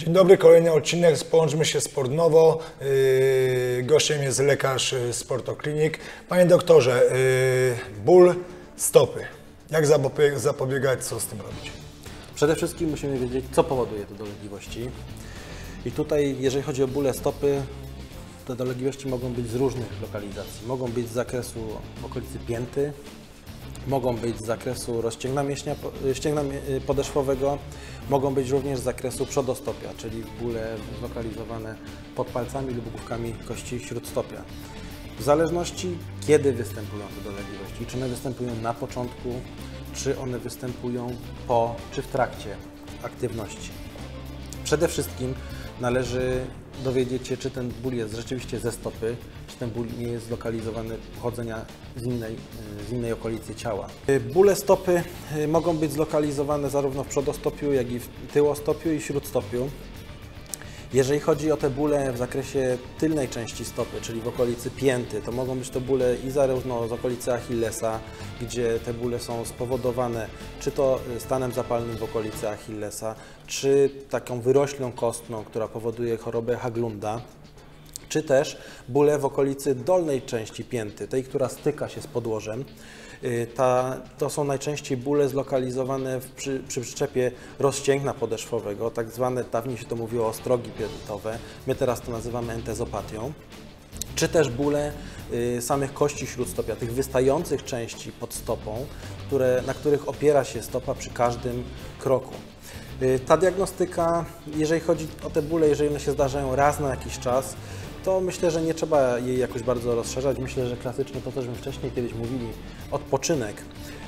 Dzień dobry, kolejny odcinek Połączmy się Sport Nowo. Yy, gościem jest lekarz yy, Sportoklinik. Panie doktorze, yy, ból stopy. Jak zapobie- zapobiegać, co z tym robić? Przede wszystkim musimy wiedzieć, co powoduje te dolegliwości. I tutaj, jeżeli chodzi o bóle stopy, te dolegliwości mogą być z różnych lokalizacji. Mogą być z zakresu okolicy pięty, mogą być z zakresu rozcięgna mięśnia, ścięgna mie- podeszwowego, mogą być również z zakresu przodostopia, czyli bóle zlokalizowane pod palcami lub główkami kości śródstopia. W zależności kiedy występują te dolegliwości, czy one występują na początku, czy one występują po, czy w trakcie aktywności. Przede wszystkim należy dowiedzieć się, czy ten ból jest rzeczywiście ze stopy, czy ten ból nie jest zlokalizowany pochodzenia z innej, y, z innej okolicy ciała. Y, Bóle stopy y, mogą być zlokalizowane zarówno w przodostopiu, jak i w tyłostopiu i śródstopiu. Jeżeli chodzi o te bóle w zakresie tylnej części stopy, czyli w okolicy pięty, to mogą być to bóle i zarówno z okolicy Achillesa, gdzie te bóle są spowodowane czy to stanem zapalnym w okolicy Achillesa, czy taką wyroślą kostną, która powoduje chorobę Haglunda, czy też bóle w okolicy dolnej części pięty, tej, która styka się z podłożem. Y, Ta, to są najczęściej bóle zlokalizowane przy, przy przyczepie rozcięgna podeszwowego, tak zwane, dawniej się to mówiło ostrogi piętowe, my teraz to nazywamy entezopatią czy też bóle y, samych kości śródstopia, tych wystających części pod stopą, które, na których opiera się stopa przy każdym kroku. Y, Ta diagnostyka, jeżeli chodzi o te bóle, jeżeli one się zdarzają raz na jakiś czas, to myślę, że nie trzeba jej jakoś bardzo rozszerzać. Myślę, że klasyczny to, cośmy wcześniej kiedyś mówili, odpoczynek.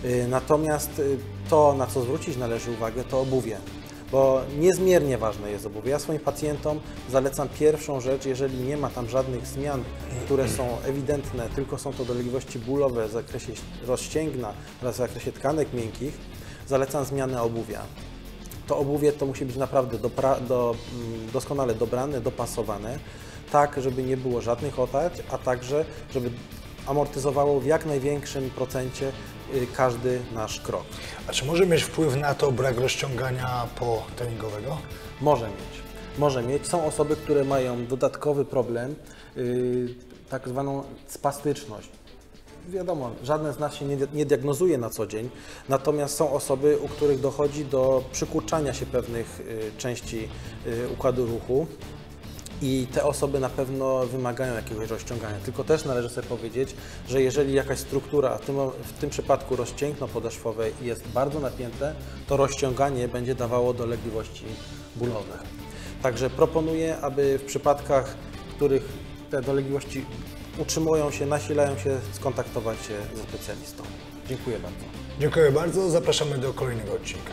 Y, Natomiast y, to, na co zwrócić należy uwagę, to obuwie bo niezmiernie ważne jest obuwie. Ja swoim pacjentom zalecam pierwszą rzecz, jeżeli nie ma tam żadnych zmian, które są ewidentne, tylko są to dolegliwości bólowe w zakresie rozścięgna oraz w zakresie tkanek miękkich, zalecam zmianę obuwia. To obuwie to musi być naprawdę dopra- do, mm, doskonale dobrane, dopasowane, tak żeby nie było żadnych otarć, a także żeby amortyzowało w jak największym procencie y, każdy nasz krok. A czy może mieć wpływ na to brak rozciągania po treningowego? Może mieć. Może mieć. Są osoby, które mają dodatkowy problem, yy, tak zwaną spastyczność. Wiadomo, żaden z nas się nie, nie diagnozuje na co dzień, natomiast są osoby, u których dochodzi do przykurczania się pewnych y, części y, układu ruchu. I te osoby na pewno wymagają jakiegoś rozciągania. Tylko też należy sobie powiedzieć, że jeżeli jakaś struktura, w tym, w tym przypadku rozcięgno podeszwowe jest bardzo napięte, to rozciąganie będzie dawało dolegliwości bólowe. Także proponuję, aby w przypadkach, w których te dolegliwości utrzymują się, nasilają się, skontaktować się ze specjalistą. Dziękuję bardzo. Dziękuję bardzo, zapraszamy do kolejnego odcinka.